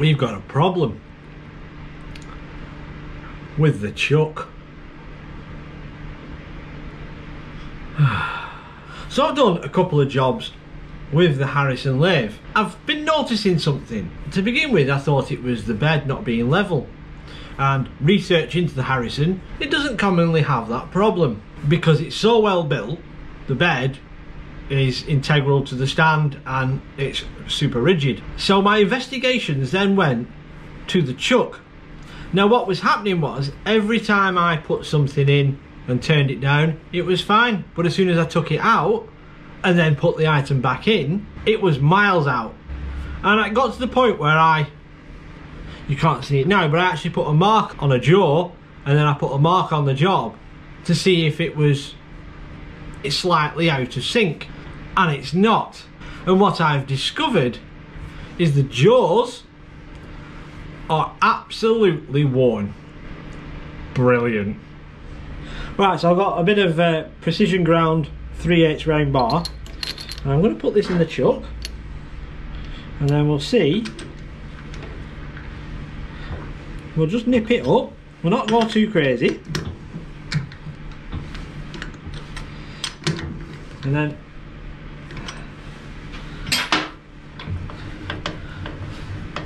we've got a problem with the chuck. so I've done a couple of jobs with the Harrison lathe. I've been noticing something. To begin with, I thought it was the bed not being level. And research into the Harrison, it doesn't commonly have that problem. Because it's so well built, the bed is integral to the stand and it's super rigid. So my investigations then went to the chuck. Now what was happening was, every time I put something in and turned it down, it was fine. But as soon as I took it out, and then put the item back in, it was miles out. And it got to the point where I, you can't see it now, but I actually put a mark on a jaw and then I put a mark on the job to see if it was slightly out of sync. And it's not. And what I've discovered is the jaws are absolutely worn. Brilliant. Right, so I've got a bit of uh, precision ground 3 8 round bar. And I'm going to put this in the chuck and then we'll see. We'll just nip it up. We'll not go too crazy. And then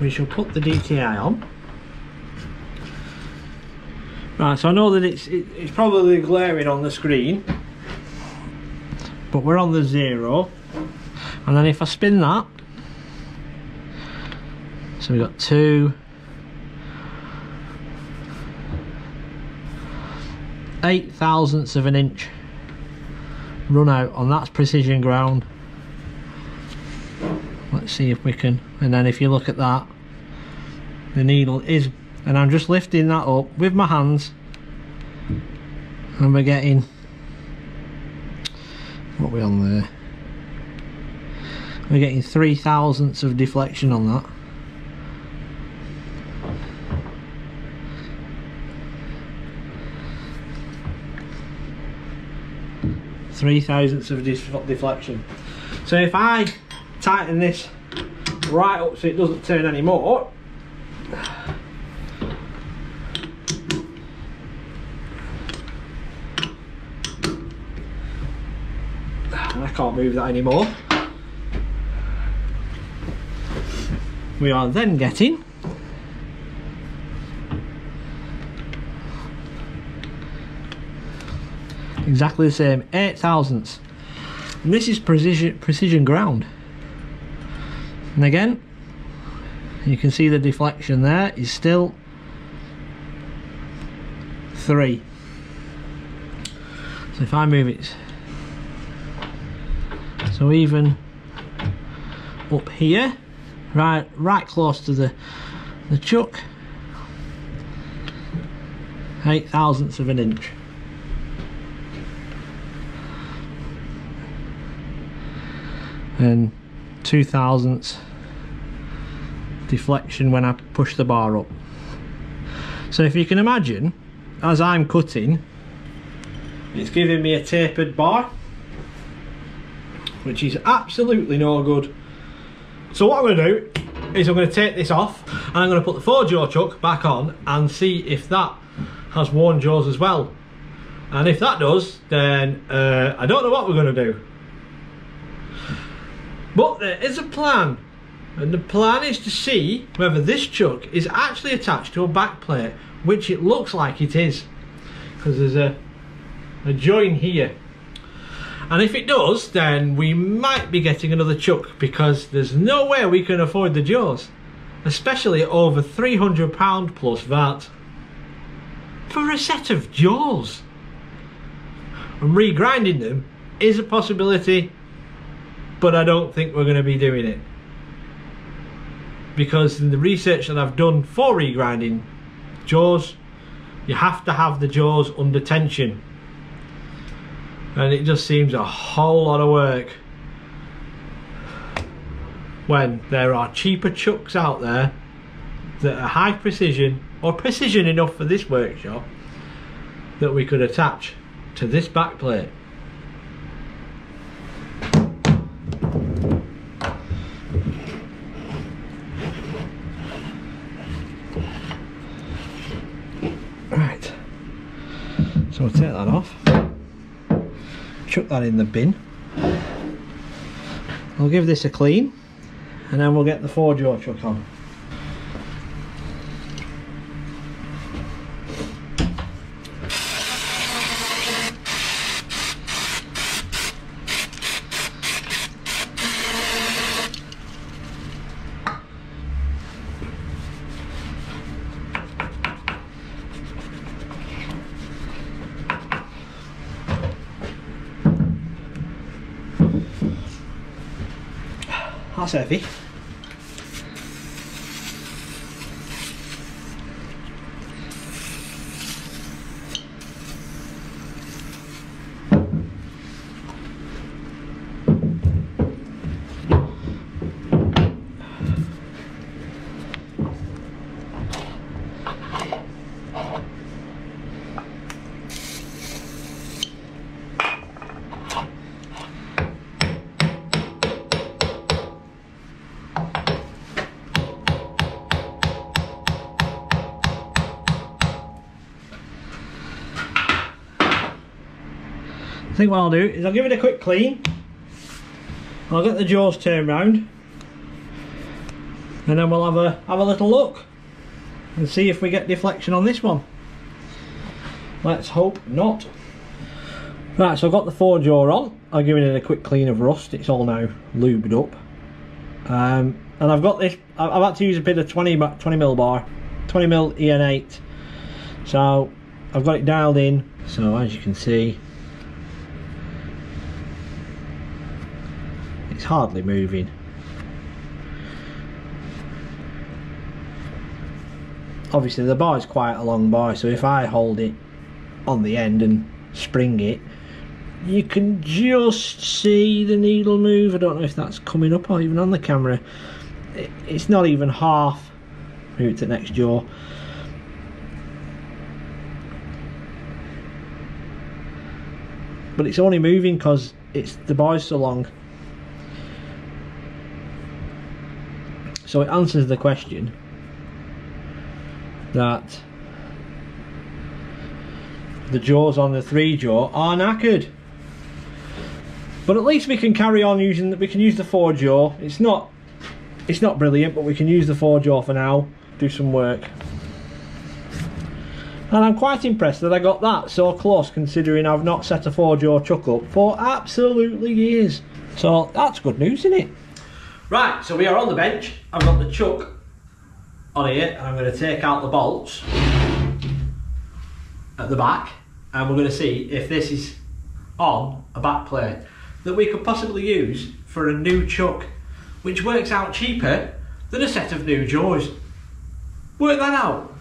we shall put the DTI on. Right, so I know that it's it, it's probably glaring on the screen, but we're on the zero and then if I spin that so we've got two eight thousandths of an inch run out on that's precision ground let's see if we can and then if you look at that the needle is and I'm just lifting that up with my hands and we're getting what we on there? We're getting three thousandths of deflection on that. Three thousandths of deflection. So if I tighten this right up so it doesn't turn anymore I can't move that anymore. We are then getting exactly the same, eight thousandths. And this is precision precision ground. And again, you can see the deflection there is still three. So if I move it so even up here right right close to the the chuck eight thousandths of an inch and two thousandths deflection when I push the bar up so if you can imagine as I'm cutting it's giving me a tapered bar which is absolutely no good. So what I'm going to do is I'm going to take this off and I'm going to put the four jaw chuck back on and see if that has worn jaws as well. And if that does, then uh, I don't know what we're going to do. But there is a plan. And the plan is to see whether this chuck is actually attached to a back plate, which it looks like it is. Because there's a, a join here and if it does, then we might be getting another chuck because there's no way we can afford the jaws. Especially over £300 plus VAT. For a set of jaws. And regrinding them is a possibility, but I don't think we're going to be doing it. Because in the research that I've done for regrinding jaws, you have to have the jaws under tension and it just seems a whole lot of work when there are cheaper chucks out there that are high precision or precision enough for this workshop that we could attach to this back plate So we'll take that off. Chuck that in the bin. I'll give this a clean and then we'll get the four jaw chuck on. That's heavy. Think what I'll do is I'll give it a quick clean. I'll get the jaws turned round. And then we'll have a have a little look and see if we get deflection on this one. Let's hope not. Right, so I've got the four jaw on. I've given it a quick clean of rust. It's all now lubed up. Um, and I've got this, I've had to use a bit of 20, 20 mil bar, 20 mil EN8. So I've got it dialed in. So as you can see, hardly moving. Obviously the bar is quite a long bar, so if I hold it on the end and spring it, you can just see the needle move. I don't know if that's coming up or even on the camera. It's not even half. Move to the next jaw. But it's only moving because it's the bar's so long. So it answers the question that the jaws on the three jaw are knackered. But at least we can carry on using that. we can use the four jaw. It's not it's not brilliant, but we can use the four jaw for now, do some work. And I'm quite impressed that I got that so close considering I've not set a four jaw chuck up for absolutely years. So that's good news, isn't it? Right, so we are on the bench. I've got the chuck on here and I'm going to take out the bolts at the back and we're going to see if this is on a back plate that we could possibly use for a new chuck which works out cheaper than a set of new jaws. Work that out.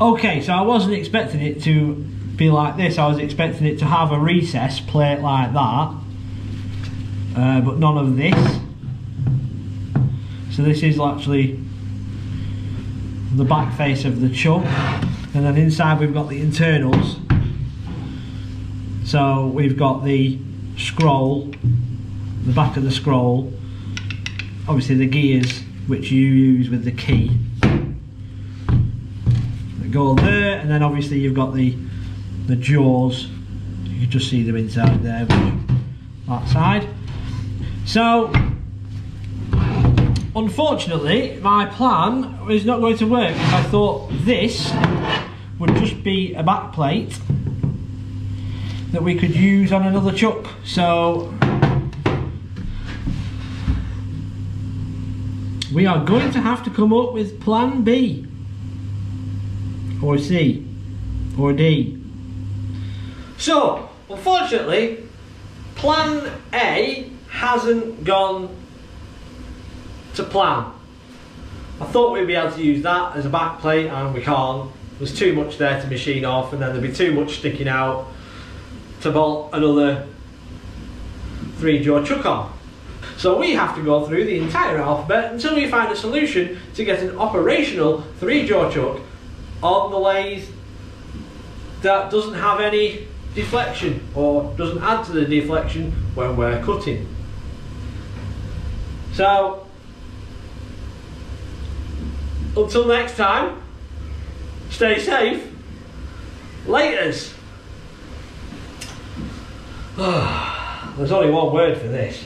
Okay, so I wasn't expecting it to be like this. I was expecting it to have a recess plate like that, uh, but none of this. So this is actually the back face of the chuck, and then inside we've got the internals. So we've got the scroll, the back of the scroll, obviously the gears which you use with the key go there and then obviously you've got the the jaws. You can just see them inside there that side. So unfortunately my plan is not going to work. I thought this would just be a back plate that we could use on another chuck. So we are going to have to come up with plan B or C or D. So, unfortunately, plan A hasn't gone to plan. I thought we'd be able to use that as a back plate and we can't. There's too much there to machine off and then there'd be too much sticking out to bolt another three jaw chuck on. So we have to go through the entire alphabet until we find a solution to get an operational three jaw chuck on the lathe that doesn't have any deflection or doesn't add to the deflection when we're cutting. So until next time, stay safe. Laters. There's only one word for this.